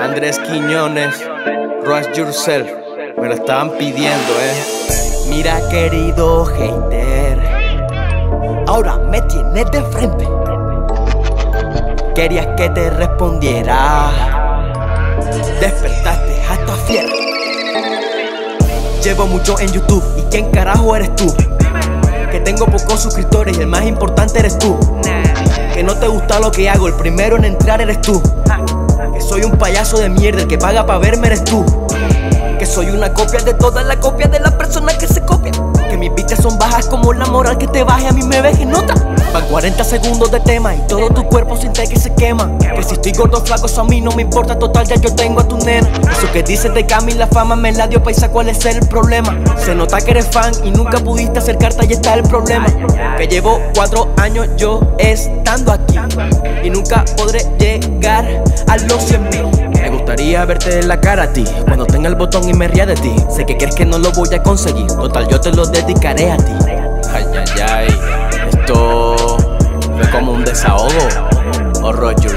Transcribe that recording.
Andrés Quiñones, Rush Yourself, me lo estaban pidiendo, eh. Mira, querido hater, ahora me tienes de frente. Querías que te respondiera, despertaste hasta fiera. Llevo mucho en YouTube y quién carajo eres tú. Que tengo pocos suscriptores y el más importante eres tú. Que no te gusta lo que hago, el primero en entrar eres tú. Soy un payaso de mierda, el que paga para verme eres tú. Que soy una copia de todas las copias de la persona que se copia. Que mis vistas son bajas como la moral que te baje, a mí me ves en nota. Van 40 segundos de tema y todo tu cuerpo siente que se quema. Que si estoy gordo flaco, eso a mí no me importa, total ya yo tengo a tu nena. Eso que dices de Cami, la fama me la dio paisa, ¿cuál es el problema? Se nota que eres fan y nunca pudiste acercarte, ahí está el problema. Que llevo cuatro años yo estando aquí y nunca podré llegar a los 100 mil. Me gustaría verte en la cara a ti Cuando tenga el botón y me ría de ti Sé que crees que no lo voy a conseguir Total yo te lo dedicaré a ti Ay, ay, ay, esto fue como un desahogo. O Rush Yourself.